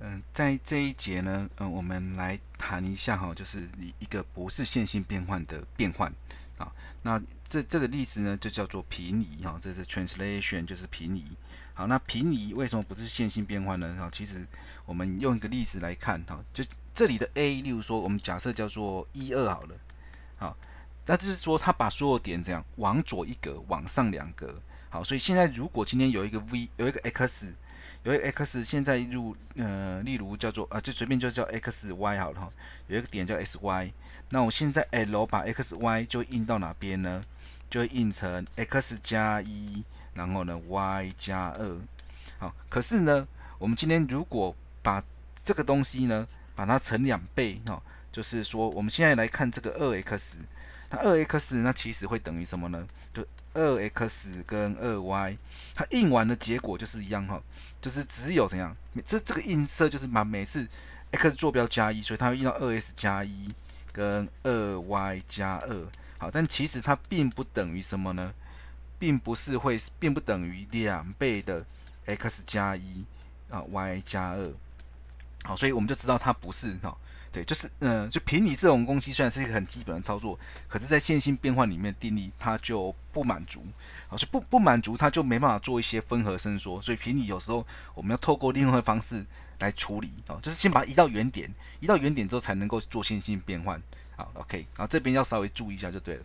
嗯，在这一节呢，嗯，我们来谈一下哈，就是一一个不是线性变换的变换啊。那这这个例子呢，就叫做平移哈，这是 translation，就是平移。好，那平移为什么不是线性变换呢？哈，其实我们用一个例子来看哈，就这里的 A，例如说我们假设叫做一二好了，好，那就是说它把所有点这样往左一格，往上两格。好，所以现在如果今天有一个 V，有一个 X。有一个 x 现在入呃，例如叫做啊，就随便就叫 x y 好了哈。有一个点叫 x y，那我现在 l 把 x y 就印到哪边呢？就印成 x 加一，然后呢 y 加二。好，可是呢，我们今天如果把这个东西呢，把它乘两倍哈，就是说我们现在来看这个二 x，那二 x 那其实会等于什么呢？就二 x 跟二 y，它印完的结果就是一样哈，就是只有怎样，这这个映射就是把每次 x 坐标加一，所以它会印到二 s 加一跟二 y 加二。好，但其实它并不等于什么呢？并不是会，并不等于两倍的 x 加一啊 y 加二。好，所以我们就知道它不是哈。对，就是嗯，就平移这种攻击虽然是一个很基本的操作，可是，在线性变换里面定义它就不满足，啊，是不不满足，它就没办法做一些分合伸缩，所以平移有时候我们要透过另外的方式来处理，啊，就是先把它移到原点，移到原点之后才能够做线性变换，好，OK，然后这边要稍微注意一下就对了。